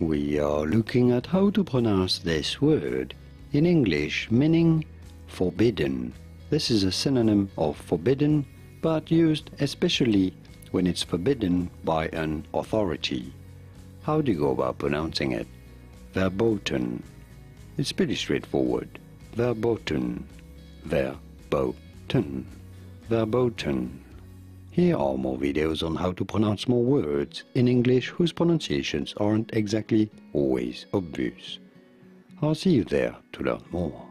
We are looking at how to pronounce this word in English meaning forbidden. This is a synonym of forbidden but used especially when it's forbidden by an authority. How do you go about pronouncing it? Verboten. It's pretty straightforward. Verboten. Verboten. Verboten. Here are more videos on how to pronounce more words in English whose pronunciations aren't exactly always obvious. I'll see you there to learn more.